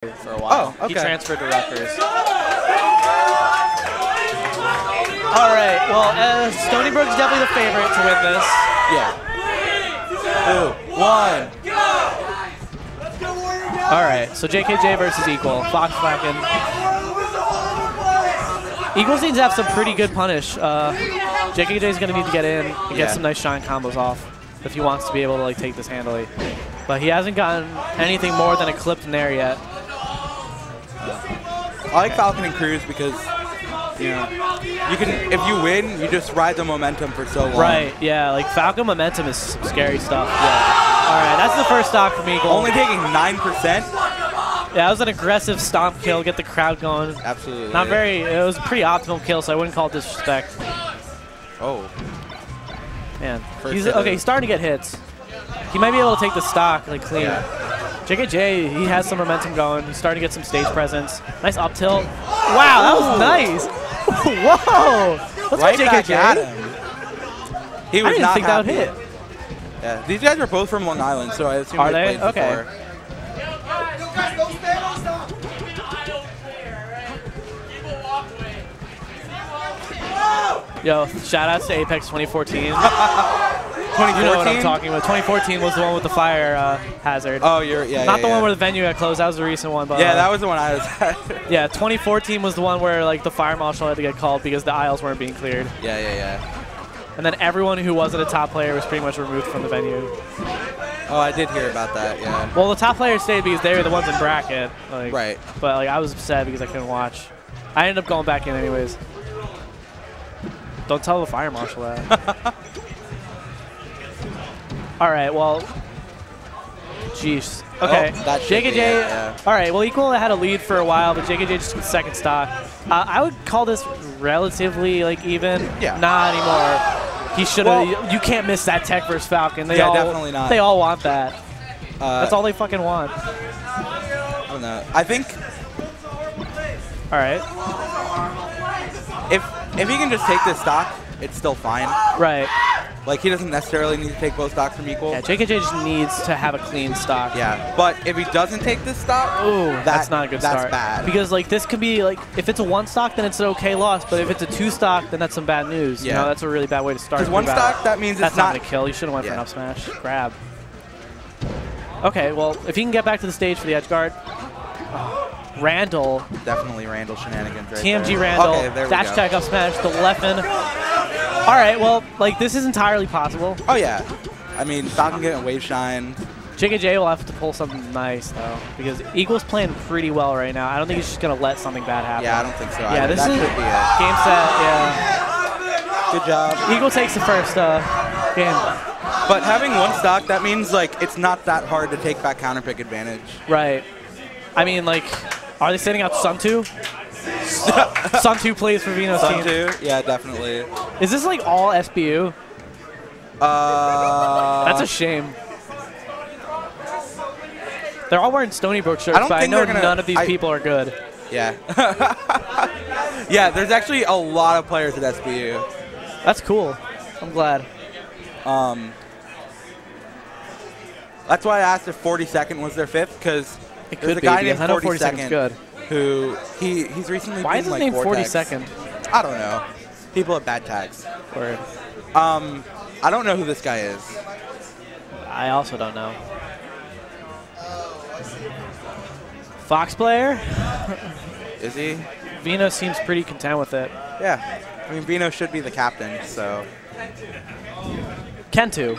for a while. Oh, He transferred to Rutgers. All right. Well, uh, Stony Brook's definitely the favorite to win this. Yeah. Two, one. All right. So JKJ versus Equal. Fox Falcon. Equal seems to have some pretty good punish. Uh, JKJ is going to need to get in and get Yeah. some nice shine combos off if he wants to be able to like take this handily. But he hasn't gotten anything more than a clipped nair yet. I like Falcon and Cruz because you know you can if you win, you just ride the momentum for so long. Right, yeah, like Falcon Momentum is scary stuff. Yeah. All right, that's the first stock from Eagle. Only taking nine percent. yeah, that was an aggressive stomp kill, get the crowd going. Absolutely. Not very, it was a pretty optimal kill, so I wouldn't call it disrespect. Oh. Man, First he's okay. He's starting to get hits. He might be able to take the stock like clean. JKJ, he has some momentum going. He's starting to get some stage presence. Nice up tilt. Wow, that was nice. Whoa! Let's right JKJ. at him. He I didn't not think that would hit. Yeah, these guys are both from Long Island, so I assume Are they they? played Okay. before. Yo, shout outs to Apex 2014. You 2014. know what I'm talking about. 2014 was the one with the fire uh, hazard. Oh, you're yeah. Not yeah, the yeah. one where the venue had closed. That was the recent one. But Yeah, uh, that was the one I was at. yeah. 2014 was the one where like the fire marshal had to get called because the aisles weren't being cleared, yeah, yeah, yeah. and then everyone who wasn't a top player was pretty much removed from the venue. Oh, I did hear about that. Yeah. Well, the top players stayed because they were the ones in bracket. Like, Right. But like I was upset because I couldn't watch. I ended up going back in anyways. Don't tell the fire marshal that. All right. Well. Jeez. Okay. Oh, should be JKJ. yeah. All right. Well, Equal had a lead for a while, but JKJ just took second stock. Uh, I would call this relatively like even. Yeah. Not anymore. He should have. Well- you can't miss that tech versus Falcon. They Yeah, all, definitely not. They all want that. Uh, That's all they fucking want. I don't know. I think All right. if if he can just take this stock, it's still fine. Right. Like he doesn't necessarily need to take both stocks from equal. Yeah, JKJ just needs to have a clean stock. Yeah, but if he doesn't take this stock, Ooh, that- that's not a good that's start. bad. Because like this could be like if it's a one stock, then it's an okay loss. But if it's a two stock, then that's some bad news. You Yeah. know, that's a really bad way to start. because one stock that means That's it's not not. gonna kill. You should have went for an up smash. Grab. Okay, well if he can get back to the stage for the edge guard, oh. Randall, Definitely Randall shenanigans right TMG there. Randall, Okay, there dash up smash, the Leffen. All right, well like this is entirely possible. Oh yeah, I mean Falcon getting wave shine. JKJ will have to pull something nice though, because Eagles playing pretty well right now. I don't think he's just gonna let something bad happen. Yeah, I don't think so. Yeah, either. this that is could be it. game set. Yeah. Good job. Eagle takes the first uh, game. But having one stock, that means like it's not that hard to take back counter pick advantage. Right. I mean, like, are they sending out Sun Two? Sun Two plays for Vino's Sun team. two, yeah, definitely. Is this like all SBU? Uh, That's a shame. They're all wearing Stony Brook shirts, I don't but I know gonna- none of these I- people are good. yeah. yeah, there's actually a lot of players at SBU. That's cool. I'm glad. Um, that's why I asked if 42nd was their fifth, because It there's could a be, guy because named know 42nd good. who he he's recently Why is his like name Vortex. 42nd? I don't know. People have bad tags. Word. Um, I don't know who this guy is. I also don't know. Fox player? Is he? Vino seems pretty content with it. Yeah. I mean, Vino should be the captain. So Kentu.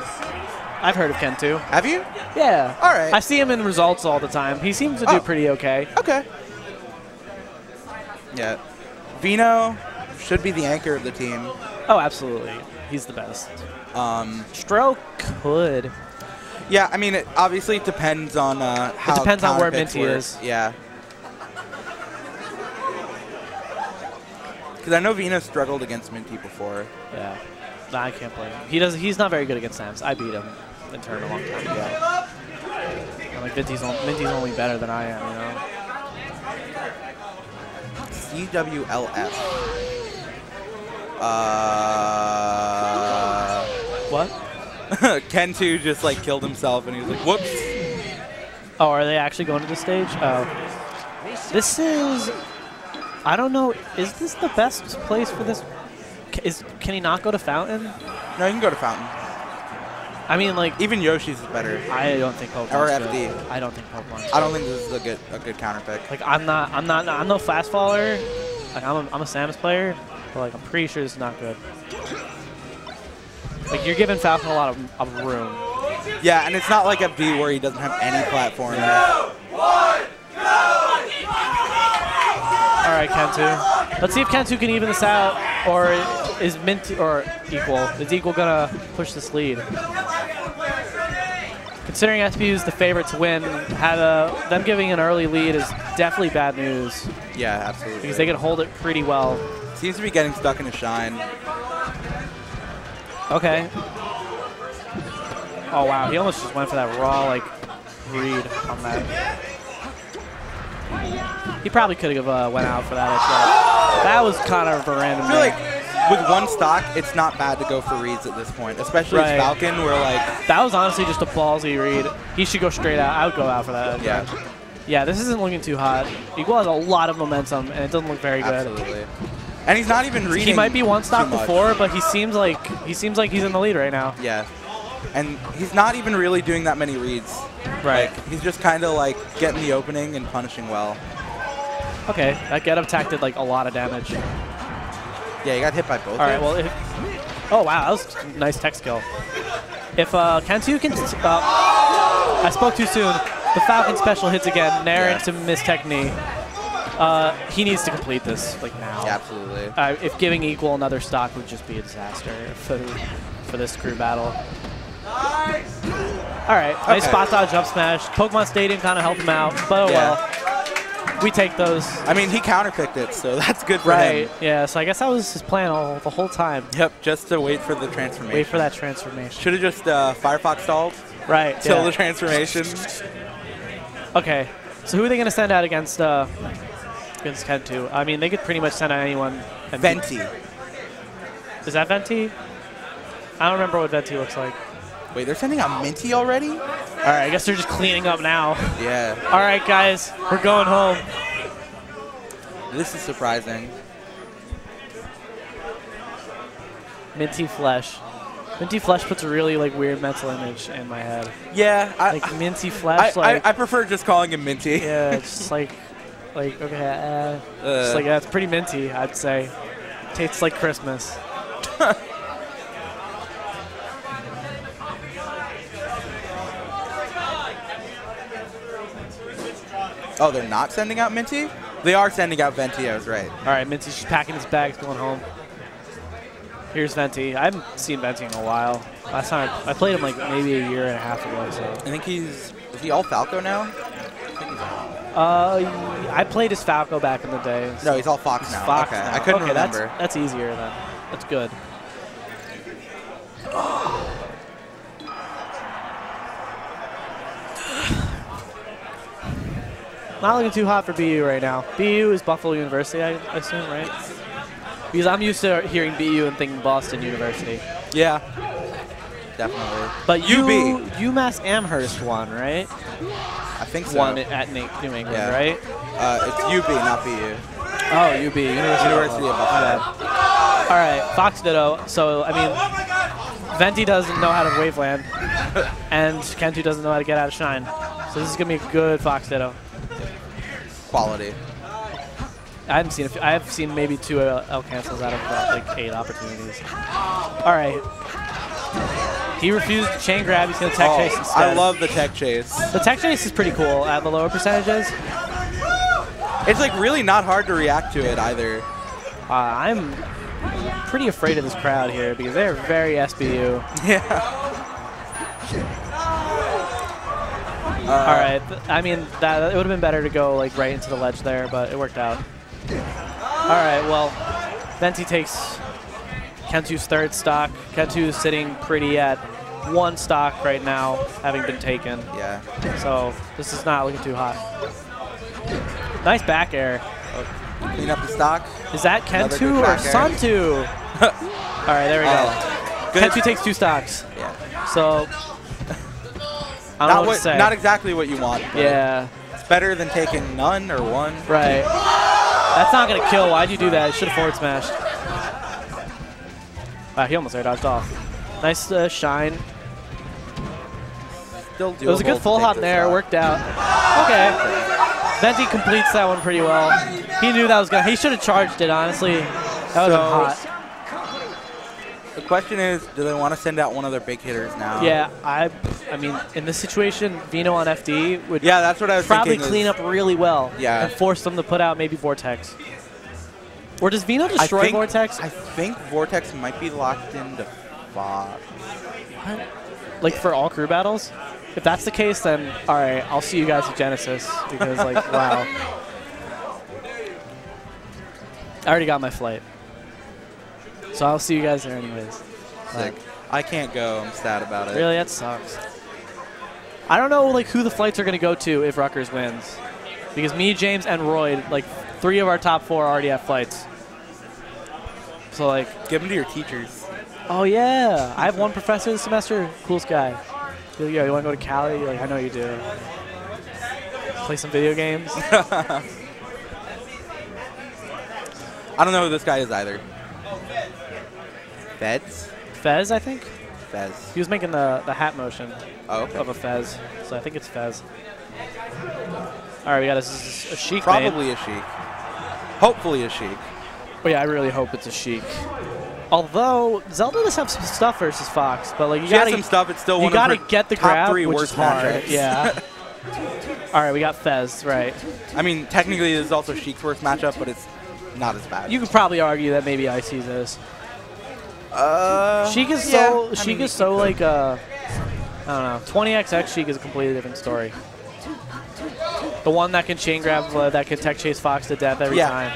I've heard of Kentu. have you? Yeah. All right. I see him in results all the time. He seems to do Oh. pretty okay. Okay. Yeah. Vino should be the anchor of the team. Oh, absolutely. He's the best. Um, Stroke could. yeah, I mean, it obviously it depends on uh, how It depends on where Minty work. is. Yeah. Because I know Vino struggled against Minty before. Yeah. Nah, I can't blame him. He does. He's not very good against Sams. I beat him in turn a long time ago. I'm like Minty's, on, Minty's only better than I am, you know. CWLF. Uh, What? Ken 2 just like killed himself and he was like, whoops. Oh, are they actually going to the stage? Oh. This is. I don't know. Is this the best place for this? Is can he not go to Fountain? No, you can go to Fountain. I mean, like Even Yoshi's is better. I don't think Pokemon's Or good. FD. I don't think Pokemon's. I don't think this is a good a good counter pick. Like I'm not. I'm not. I'm no fast faller. Like I'm. A, I'm a Samus player, but like I'm pretty sure this is not good. Like you're giving Falcon a lot of, of room. Yeah, and it's not like FD where he doesn't have any platform. All right, Kentu. Let's see if Kentu can even this out, or is Mint or equal? Is equal gonna push this lead? Considering SBU is the favorite to win, had a, them giving an early lead is definitely bad news Yeah, absolutely. because they can hold it pretty well. Seems to be getting stuck in a shine. Okay. Oh wow, he almost just went for that raw like read on that. He probably could have uh, went out for that. That was kind of a random. I feel like with one stock, it's not bad to go for reads at this point, especially Right. as Falcon, where like, that was honestly just a ballsy read. He should go straight out. I would go out for that. yeah, Yeah, this isn't looking too hot. Equal has a lot of momentum, and it doesn't look very good. absolutely. And he's not even reading. He might be one stock before, but he seems like he seems like he's in the lead right now. Yeah, and he's not even really doing that many reads. Right. Like, he's just kind of like getting the opening and punishing well. Okay, that get up attack did like a lot of damage. Yeah, he got hit by both. All right, well, if, oh wow, that was a nice tech skill. If uh, Kentu can, uh, I spoke too soon. The Falcon special hits again, Nair Yeah. into Miss Technique. Uh, he needs to complete this like now. Yeah, absolutely. Uh, if giving equal another stock would just be a disaster for for this crew battle. All right, nice Okay. spot dodge up smash. Pokemon Stadium kind of helped him out, but oh Yeah. well. We take those. I mean, he counterpicked it, so that's good for Right. him. Yeah. So I guess that was his plan all, the whole time. Yep, just to wait for the transformation. Wait for that transformation. Should have just uh, Firefox stalled Right. till yeah. the transformation. Okay. So who are they going to send out against uh, against Kentu? I mean, they could pretty much send out anyone. Venti. Is that Venti? I don't remember what Venti looks like. Wait, they're sending out Minty already? All right. I guess they're just cleaning up now. Yeah, All right, guys. We're going home. this is surprising. Minty Flesh. Minty Flesh puts a really like weird mental image in my head. Yeah, I, Like Minty Flesh, I, like I prefer just calling him Minty. yeah, it's just like like okay, uh, Uh, it's like that's pretty minty, I'd say. Tastes like Christmas. oh, they're not sending out Minty? They are sending out Venti, I was right. All right, Minty's just packing his bags, going home. Here's Venti. I haven't seen Venti in a while. Last time I, I played him like maybe a year and a half ago. So, I think he's, is he all Falco now? uh, I played as Falco back in the day. No, he's all Fox He's now. Fox okay, now. I couldn't okay, remember. That's, that's easier then. That's good. Not looking too hot for BU right now. BU is Buffalo University, I assume, right? Because I'm used to hearing BU and thinking Boston University. Yeah, definitely. But you, UB. UMass Amherst won, right? I think so. Won it at New England, Yeah. right? Uh, it's UB, not BU. Oh, UB, University, University of Buffalo. bad. All right, Fox Ditto. So, I mean, Venti doesn't know how to Waveland, and Kentu doesn't know how to get out of Shine. So this is going to be a good Fox Ditto. Quality. I haven't seen. A few, I have seen maybe two L cancels out of uh, like eight opportunities. All right. He refused to chain grab. He's going to tech Oh, chase instead. I love the tech chase. the tech chase is pretty cool at the lower percentages. It's like really not hard to react to it either. Uh, I'm pretty afraid of this crowd here because they're very SBU. Yeah. Uh, All right. I mean, that it would have been better to go like right into the ledge there, but it worked out. All right. Well, Venti takes Kentu's third stock. Kentu is sitting pretty at one stock right now, having been taken. Yeah. So this is not looking too hot. Nice back air. Oh, clean up the stock. Is that Kentu or. Santu? All right, there we go. Oh. Kentu takes two stocks. Yeah. So I don't know Not what, what, to say. not exactly what you want. but yeah. better than taking none or one. Right. That's not going to kill. Why'd you do that? Should have forward smashed. Wow, he almost air dodged off. Nice uh, shine. Still It was a good full hop there. Worked out. Okay. Venti completes that one pretty well. He knew that was going to. He should have charged it, honestly. That was So- hot. The question is, do they want to send out one of their big hitters now? Yeah, I I mean, in this situation, Vino on FD would Yeah, that's what I was probably thinking. is- clean up really well Yeah. and force them to put out maybe Vortex. Or does Vino I destroy think, Vortex? I think Vortex might be locked into Fox. like for all crew battles? If that's the case, then all right, I'll see you guys at Genesis because like wow. I already got my flight, so I'll see you guys there anyways. Sick. I can't go. I'm sad about it. Really, that sucks. I don't know like who the flights are going to go to if Rutgers wins, because me, James, and Roy, like three of our top four already have flights. So like, Give them to your teachers. oh yeah, I have one professor this semester. Coolest guy. He's like, Yo, you want to go to Cali? You're like, I know you do. Play some video games. I don't know who this guy is either. Feds? Fez, I think. Fez. He was making the the hat motion Oh, okay. of a Fez, so I think it's Fez. All right, we got a, a Sheik. Probably a Sheik. Hopefully a Sheik. But yeah, I really hope it's a Sheik. Although Zelda does have some stuff versus Fox, but like you She gotta some stuff. It's still you one gotta get the top grab, three which worst is hard. Yeah. All right, we got Fez, right? I mean, technically, this is also Sheik's worst matchup, but it's not as bad. You could probably argue that maybe IC's is. Uh, Sheik is yeah, so I mean, is so like uh, I don't know. 20xx Sheik is a completely different story. The one that can chain grab, uh, that can tech chase Fox to death every Yeah. time.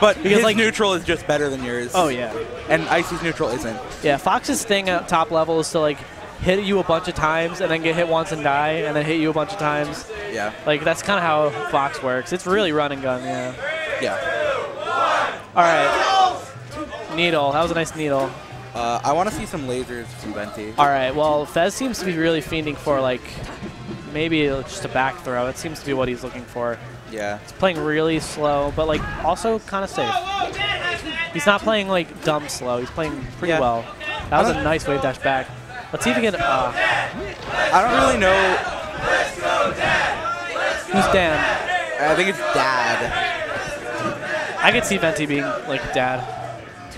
But because, his like- neutral is just better than yours. Oh yeah, And Icy's neutral isn't. yeah. Fox's thing at top level is to like hit you a bunch of times and then get hit once and die, and then hit you a bunch of times. Yeah. Like that's kind of how Fox works. It's really run and gun, yeah. Yeah. All right. Needle. That was a nice needle. Uh, I want to see some lasers from Venti. All right. Well, Fez seems to be really fiending for like maybe just a back throw. It seems to be what he's looking for. Yeah. He's playing really slow, but like also kind of safe. He's not playing like dumb slow. He's playing pretty Yeah. well. That was a nice wave dash back. Let's see if we can. Uh, I don't really know. who's Dan? I think it's Dad. I could see Venti being like dad.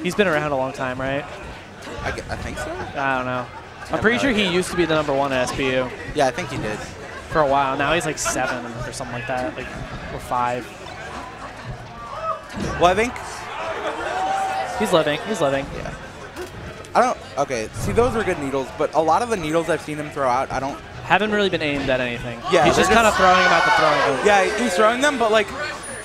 He's been around a long time, right? I, I think so. I don't know. I'm pretty sure he used to be the number one at SBU Yeah, I think he did. for a while. Now he's like seven or something like that, like or five. Well, I think. He's living. He's living. Yeah. I don't. Okay. See, those were good needles, but a lot of the needles I've seen him throw out, I don't. Haven't really been aimed at anything. Yeah, he's just they're kind of throwing them at the throwing. Yeah, he's throwing them, but like,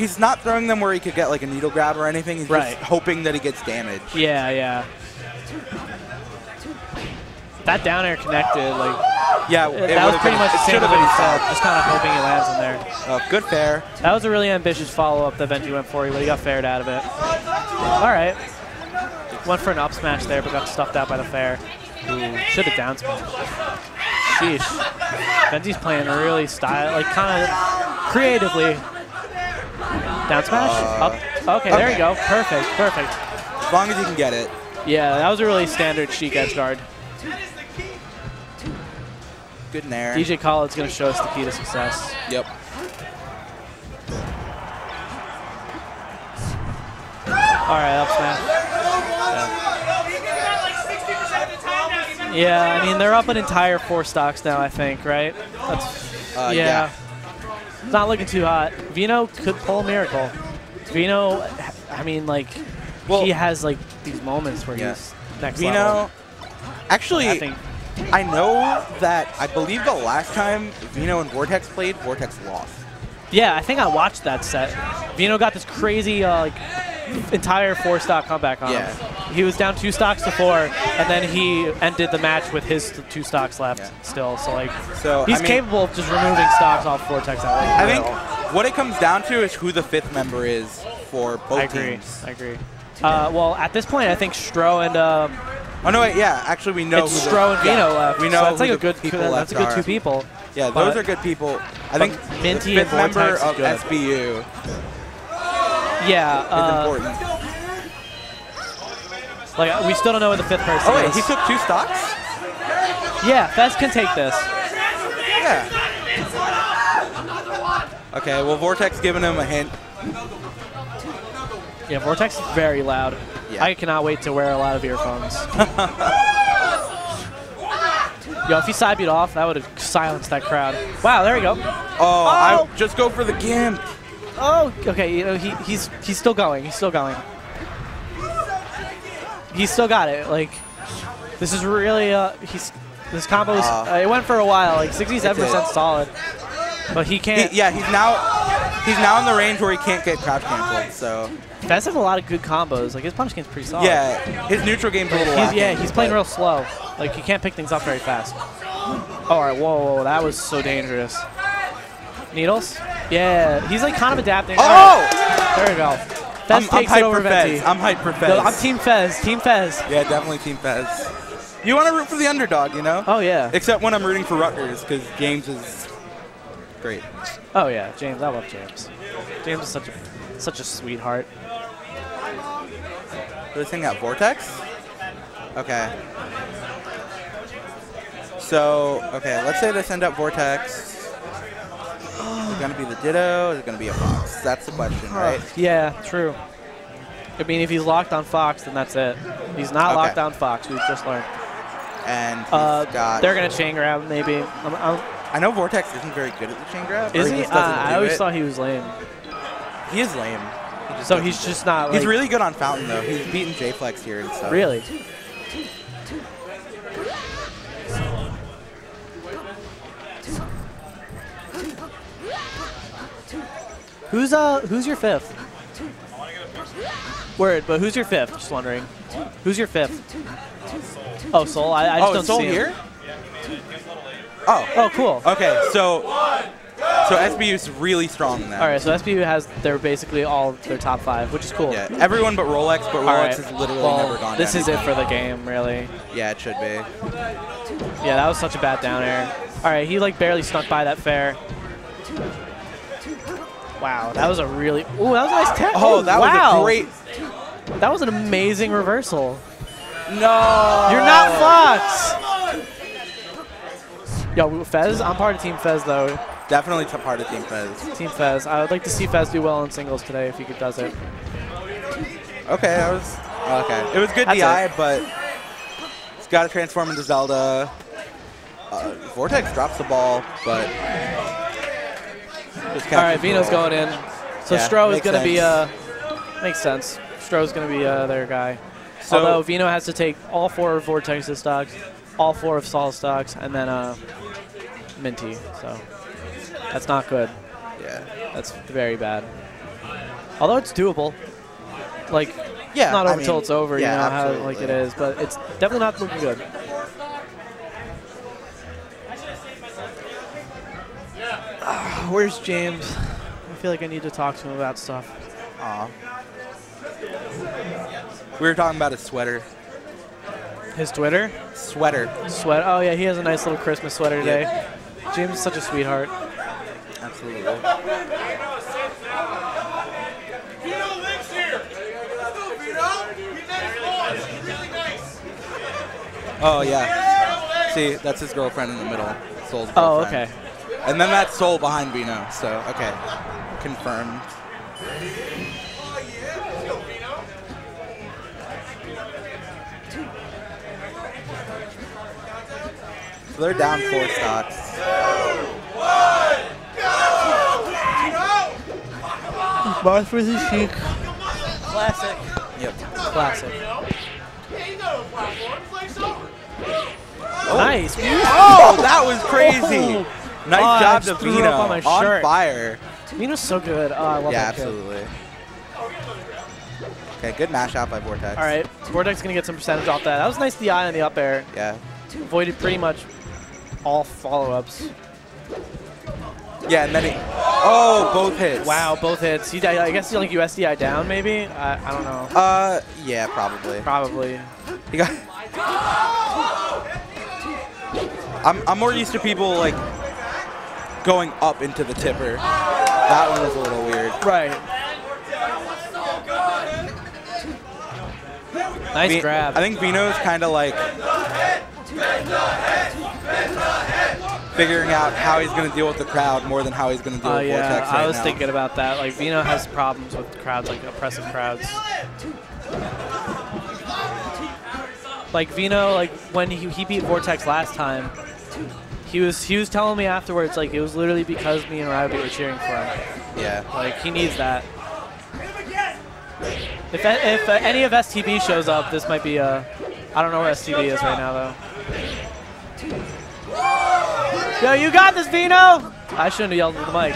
he's not throwing them where he could get like a needle grab or anything. He's Right. just hoping that he gets damage. Yeah, yeah. That down air connected, like Yeah, that was pretty been- much the it same have he been said. Just kind of hoping he lands in there. Uh, good fair. That was a really ambitious follow up that Venti went for, but he got fared out of it. All right. Went for an up smash there, but got stuffed out by the fair. Should have down. Sheesh. Venti's playing really style, like kind of creatively. Down smash? Uh, up. Okay, there okay. you go. Perfect, perfect. As long as you can get it. Yeah, that was a really standard Sheik edge guard. Good nair. DJ Khaled's going to show us the key to success. Yep. All right, up smash. Yeah. yeah, I mean, they're up an entire four stocks now, I think, right? That's, Uh, yeah. yeah. It's not looking too hot. Vino could pull a miracle. Vino, I mean, like, Well- he has, like, these moments where Yeah. he's next level. Vino. Actually, I think, I know that I believe the last time Vino and Vortex played, Vortex lost. Yeah, I think I watched that set. Vino got this crazy, uh, like, entire four stock comeback on Yeah. him. He was down two stocks to four, and then he ended the match with his two stocks left Yeah. still. So, like, So He's I mean, capable of just removing stocks off Vortex. I think what it comes down to is who the fifth member is for both I agree. teams. I agree. Uh, well, at this point, I think Stro and um, Oh no, wait, yeah. Actually, we know it's Stro and yeah, Vino left. We know so that's like a good. people that's a good two people. Yeah, those are good people. I think Minty the and fifth member is of good. SBU Yeah. is Uh, important. like we still don't know what the fifth person Oh wait, is. he took two stocks. yeah, Fez can take this. Yeah. Okay, well Vortex giving him a hint. Yeah, Vortex is very loud. Yeah. I cannot wait to wear a lot of earphones. Yo, if he side beat off, that would have silenced that crowd. Wow, there we go. Oh, Oh! I just go for the gimp. Oh, okay. You know, he, he's he's still going. He's still going. He's still got it. Like, this is really uh, he's this combo. Uh, uh, it went for a while, like 67% did. solid, but he He, can't. yeah, he's now he's now in the range where he can't get crouch canceled. So Fez has a lot of good combos. Like his punch game's pretty solid. yeah, his neutral game's a little. He's, yeah, he's playing real slow. Like he can't pick things up very fast. All right, whoa, whoa, that was so dangerous. Needles? Yeah, he's like kind of adapting. All right, Oh, there we go. Fez I'm, I'm takes it over for Venti. Fez. I'm hyped for Fez. No, I'm Team Fez. Team Fez. yeah, definitely Team Fez. You want to root for the underdog, you know? Oh yeah. Except when I'm rooting for Rutgers because James is great. Oh yeah, James. I love James. James is such a such a sweetheart. This thing got Vortex? Okay. So, okay, let's say they send up Vortex. Is it going to be the Ditto? Is it going to be a Fox? That's the question, right? Yeah, true. I mean, if he's locked on Fox, then that's it. He's not Okay. locked on Fox. We've just learned. And he's Uh, got. they're gonna chain grab maybe. I'm, I'm, I know Vortex isn't very good at the chain grab. is he? Uh, I always it. thought he was lame. He is lame. He So he's just not. Like, He's really good on Fountain, though. He's beaten J Flex here and stuff. really. Who's uh? Who's your fifth? Word, but who's your fifth? Just wondering. Who's your fifth? Oh, Soul. I, I just Oh, don't Soul see him. here? Oh, Oh, cool. okay. So, so SBU is really strong now. All right, so SBU has they're basically all their top five, which is cool. Yeah, everyone but Rolex, but Rolex right. has literally well, never gone. This is it for the game, really. Yeah, it should be. Yeah, that was such a bad down air. All right, he like barely snuck by that fair. Wow, that was a really. Ooh, that was a nice tech. Oh, that wow. was a great. That was an amazing reversal. No. You're not Fox. Yo, Fez. I'm part of Team Fez though. Definitely part of Team Fez. Team Fez. I would like to see Fez do well in singles today if he could does it. Okay, that was okay. It was good That's DI, but it's got to transform into Zelda. Uh, Vortex drops the ball, but. All right, Vino's ball. going in. So Yeah, Stro is going to be uh makes sense. Stro's going to be uh, their guy. So- Although Vino has to take all four of Vortex's stocks, all four of Saul's stocks, and then uh, Minty. So that's not good. Yeah. That's very bad. Although it's doable. Like Yeah. not I mean, till it's over, yeah, you know how like it is, but it's definitely not looking good. Ah, Where's James? I feel like I need to talk to him about stuff. Aw. We were talking about his sweater. His Twitter? Sweater. Sweat. Oh yeah, he has a nice little Christmas sweater today. Yeah. James is such a sweetheart. Absolutely. Oh yeah. See, that's his girlfriend in the middle. Soul's Oh, okay. And then that Soul behind Vino. So okay, confirmed. So they're down four stocks. Marth for the Sheik. Classic. Yep. Classic. Nice. Oh, oh that was crazy. Oh. Nice Oh, job just to threw it Vino. on my On shirt. fire. Vino's so good. Oh, I love Yeah, that kid. absolutely. Okay, good mash out by Vortex. All right, Vortex is gonna get some percentage off that. That was nice DI on the up air. Yeah. Avoided pretty much all follow-ups. Yeah, and then he. Oh, both hits. Wow, both hits. He, died- I guess he like USDI down maybe. I, I don't know. Uh, yeah, probably. Probably. He got. I'm, I'm more used to people like going up into the tipper. That one was a little weird. Right. Nice Vi- grab. I think Vino's kind of like figuring out how he's going to deal with the crowd more than how he's going to deal Oh with yeah, Vortex right I was now. thinking about that. Like Vino has problems with crowds, like oppressive crowds. Like Vino, like when he, he beat Vortex last time, he was he was telling me afterwards, like it was literally because me and Rabbit were cheering for him. Yeah. Like he needs that. If if uh, any of STB shows up, this might be a. I don't know where STB is right now though. Yo, you got this, Vino! I shouldn't have yelled at the mic.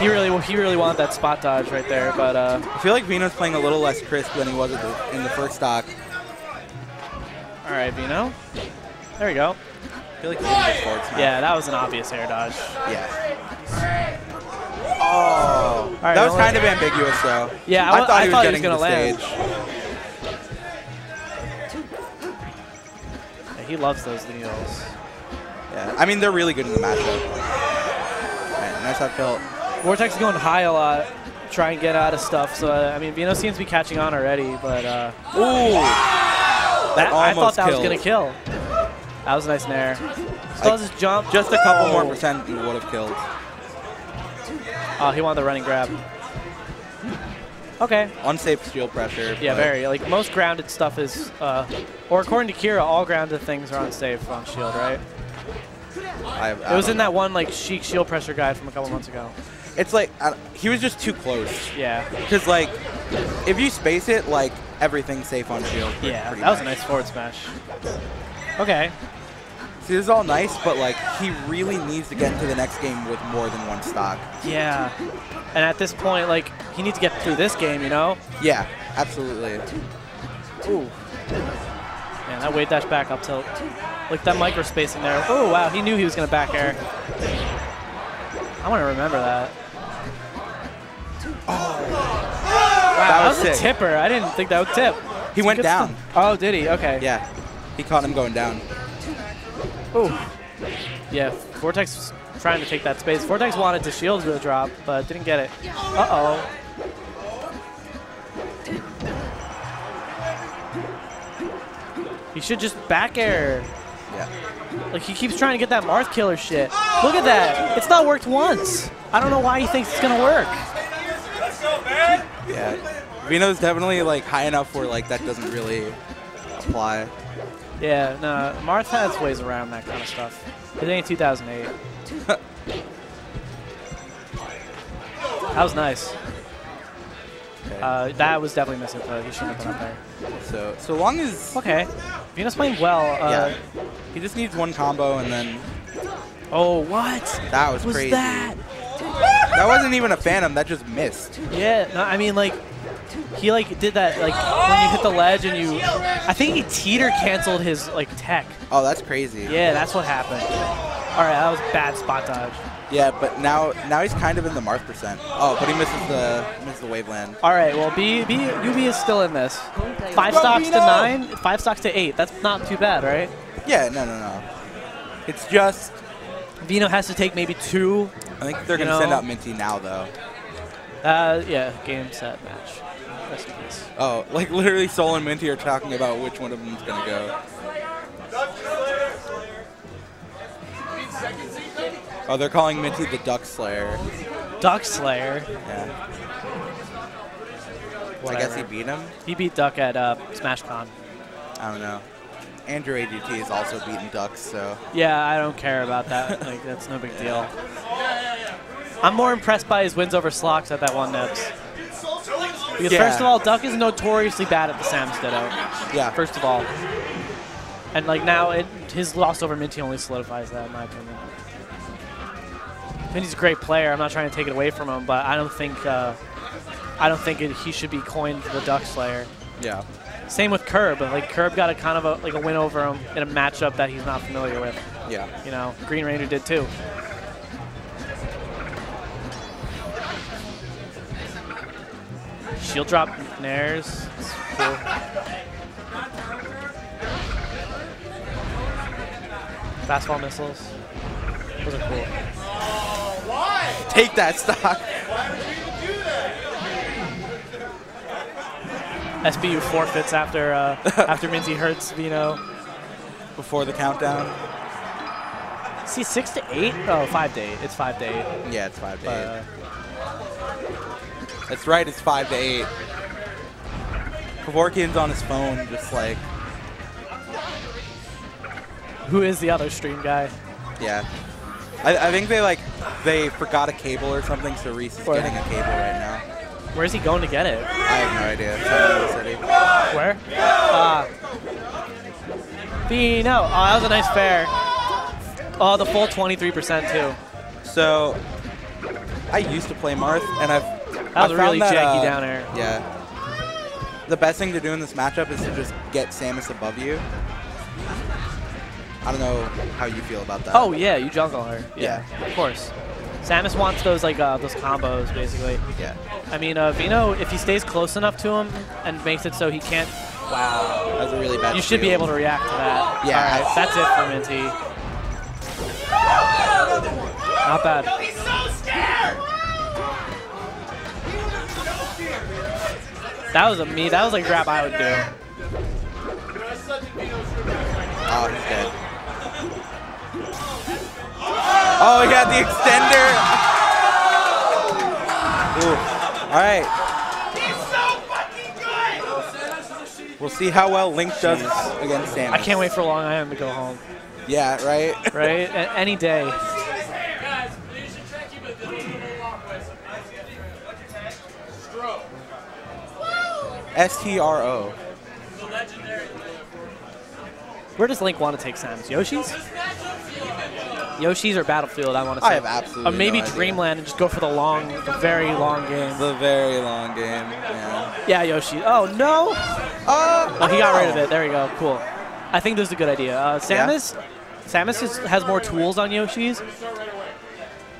He really, he really wanted that spot dodge right there, but uh, I feel like Vino's playing a little less crisp than he was the, in the first stock. all right, Vino. There we go. I feel like he's getting his forward smash. Yeah, that was an obvious air dodge. Yeah. Oh. right, that was kind of ambiguous, though. Yeah, I, I thought I he was getting he was to the land. stage. Yeah, he loves those needles. Yeah. I mean, they're really good in the matchup. Right, nice up tilt. Vortex is going high a lot, try and get out of stuff. So uh, I mean, Vino seems to be catching on already, but uh, Ooh. that, I thought that was gonna kill. That was a nice nair. Still has his jump. Just a couple more percent he would have killed. Oh, he wanted the running grab. Okay. Unsafe shield pressure. Yeah, very. Like most grounded stuff is, uh, or according to Kira, all grounded things are unsafe on shield, right? I, It was in that one like Sheik shield pressure guide from a couple months ago. It's like I, he was just too close. Yeah. Because like, if you space it, like everything's safe on shield. Yeah, that was a nice forward smash. Okay. This is all nice, but like he really needs to get into the next game with more than one stock. Yeah. And at this point, like, he needs to get through this game, you know? Yeah, absolutely. Ooh. Man, that wave dash back up tilt. Like that micro spacing there. Oh, wow, he knew he was going to back air. I want to remember that. Oh. Wow, that, was was, a tipper. I didn't think that would tip. He went down. Oh, did he? Okay. Yeah, he caught him going down. Ooh. Yeah, Vortex trying to take that space. Vortex wanted to shield the drop, but didn't get it. Uh-oh. He should just back air. Yeah. Like, he keeps trying to get that Marth killer shit. Look at that. It's not worked once. I don't know why he thinks it's going to work. Yeah. Vino's definitely like high enough where like that doesn't really apply. Yeah, no, Marth has ways around that kind of stuff. It ain't 2008. that was nice. Okay. Uh, that was definitely missing, but he shouldn't have been up there. so so long as Okay. Venus playing well. Uh, yeah, he just needs one combo and then Oh, what? that was, was crazy. that? That wasn't even a phantom. That just missed. Yeah, no, I mean, like, he, like, did that, like, when you hit the ledge and you... I think he teeter canceled his, like, tech. Oh, that's crazy. Yeah, that's what happened. All right, that was bad spot dodge. Yeah, but now now he's kind of in the Marth percent. Oh, but he misses the misses the waveland. All right, well, B, B, UB is still in this. Five stocks to nine, five stocks to eight. That's not too bad, right? Yeah, no, no, no. It's just Vino has to take maybe two. I think they're gonna send out Minty now though. Uh, yeah, game, set, match. Rest in. Oh, like literally Soul and Minty are talking about which one of them's gonna go. Oh, they're calling Minty the Duck Slayer. Duck Slayer. Yeah. I guess he beat him. He beat Duck at uh, SmashCon. I don't know. Andrew AGT has also beaten Ducks, so Yeah, I don't care about that. like, that's no big deal. I'm more impressed by his wins over Slocks at that one Nibs. Because Yeah. first of all, Duck is notoriously bad at the Sam's Ditto. yeah. First of all. And like now, it, his loss over Minty only solidifies that, in my opinion. Minty's a great player. I'm not trying to take it away from him, but I don't think uh, I don't think it, he should be coined the Duck Slayer. yeah. Same with Curb. Like Curb got a kind of a, like a win over him in a matchup that he's not familiar with. Yeah. You know, Green Ranger did too. Shield drop nairs. It's cool. Fastball missiles. Those are cool. Why? Take that stock. SBU forfeits after uh, after Minty hurts Vino. Before the countdown. See, six to eight? Oh, five to eight. It's five to eight. Yeah, it's five to eight. uh, That's right, it's five to eight. Kevorkian's on his phone, just like, who is the other stream guy? yeah. I, I think they like they forgot a cable or something, so Reese is Where? getting a cable right now. Where's he going to get it? I have no idea. Somewhere in the city. Where? Ah. Vino. Oh, that was a nice fair. Oh, the full 23% too. So I used to play Marth, and I've That was I a found really that, janky uh, down air. Yeah. The best thing to do in this matchup is to just get Samus above you. I don't know how you feel about that. Oh yeah, you jungle her. Yeah. of course. Samus wants those like uh, those combos basically. yeah. I mean, uh, Vino, if he stays close enough to him and makes it so he can't, wow, That was a really bad. you should be able to react to that. Yeah. All right, that's it for Minty. Not bad. That was a me. That was a grab I would do. Oh, he's dead. Oh, he had the extender. Ooh. All right. We'll see how well Link does against Samus. I can't wait for Long Island to go home. Yeah, right? Right? Any day. S-T-R-O. Where does Link want to take Samus? Yoshi's? Yoshi's or Battlefield, I want to say. I have absolutely Or maybe no idea. Dreamland and just go for the long, the very long game. The very long game. Yeah. Yeah, Yoshi. Oh, no! Uh, Oh, he got rid of it. There we go. Cool. I think this is a good idea. Uh, Yeah? Samus, Samus is, has more tools on Yoshi's,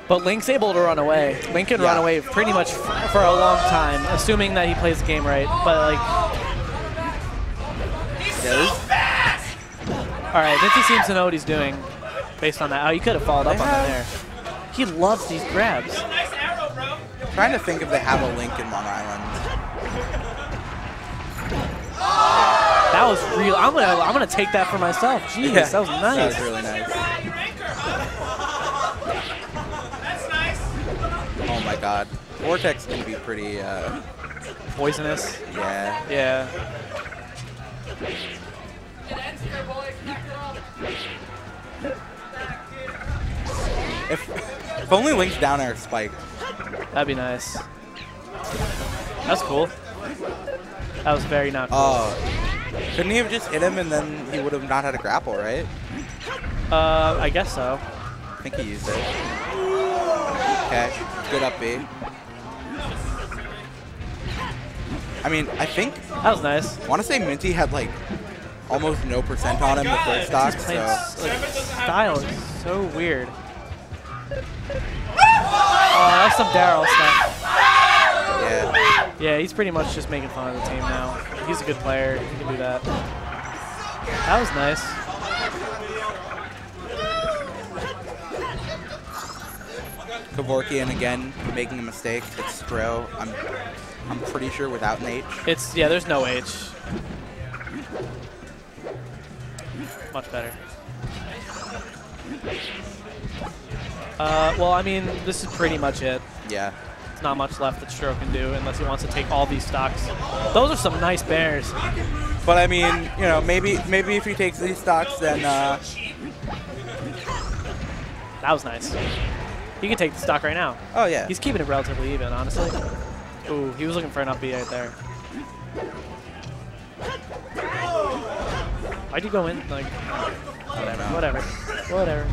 but Link's able to run away. Link can run away pretty much for a long time, assuming that he plays the game right. But like, Yeah, this- all right, Minty seems to know what he's doing, based on that. Oh, he could have followed up They on that there. He loves these grabs. trying to think if they have a Link in Long Island. That was real. I'm gonna, I'm gonna take that for myself. Jeez, that was nice. That was really nice. God. Vortex can be pretty, uh, Poisonous. yeah. Yeah. If, if only Link's down air spike. That'd be nice. That's cool. That was very not cool. Oh. Couldn't he have just hit him and then he would have not had a grapple, right? Uh, I guess so. I think he used it. Okay, good up B. I mean, I think, That was nice. I want to say Minty had like almost no percent on him the first stock, He's so. like, style is so weird. Oh, that's some Daryl stuff. Yeah. Yeah, he's pretty much just making fun of the team now. He's a good player. He can do that. That was nice. Kevorkian again making a mistake. It's Stro. I'm, I'm pretty sure without an H. It's yeah. There's no H. Much better. Uh, well, I mean, this is pretty much it. Yeah. There's not much left that Stro can do unless he wants to take all these stocks. Those are some nice bears. But I mean, you know, maybe maybe if he takes these stocks, then uh, That was nice. He can take the stock right now. oh yeah. He's keeping it relatively even, honestly. Ooh, he was looking for an up B right there. Why'd you go in? Like, whatever, whatever, whatever.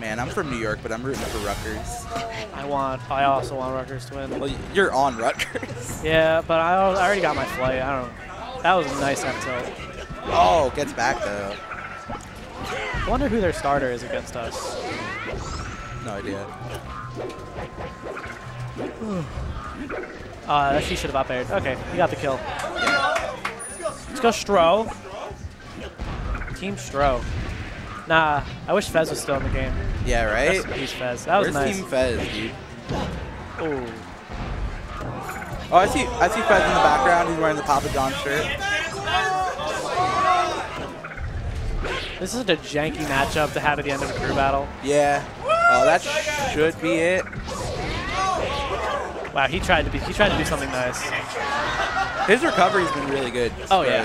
Man, I'm from New York, but I'm rooting for Rutgers. I want. I also want Rutgers to win. Well, you're on Rutgers. Yeah, but I, I already got my flight. I don't. That was a nice F tilt. Oh, gets back though. I wonder who their starter is against us. No idea. Uh, she should have up aired. Okay, you got the kill. Let's go Stro. Team Stro. Nah, I wish Fez was still in the game. Yeah, right? He's Fez. That was Where's nice. Team Fez, dude? Ooh. Oh, I see. I see Fez in the background. He's wearing the Papa John shirt. This is such a janky matchup to have at the end of a crew battle. Yeah. Oh, that should be it. Wow, he tried to be he tried to do something nice. His recovery's been really good. Oh, yeah.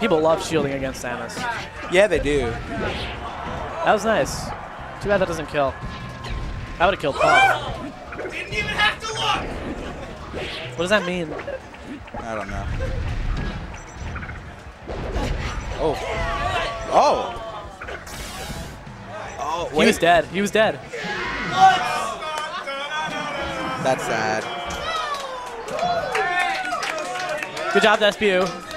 People love shielding against Samus. Yeah, they do. That was nice. Too bad that doesn't kill. That would have killed Paul. Didn't even have to look. What does that mean? I don't know. Oh. Oh. Oh, He was dead. He was dead. That's sad. Good job, SBU.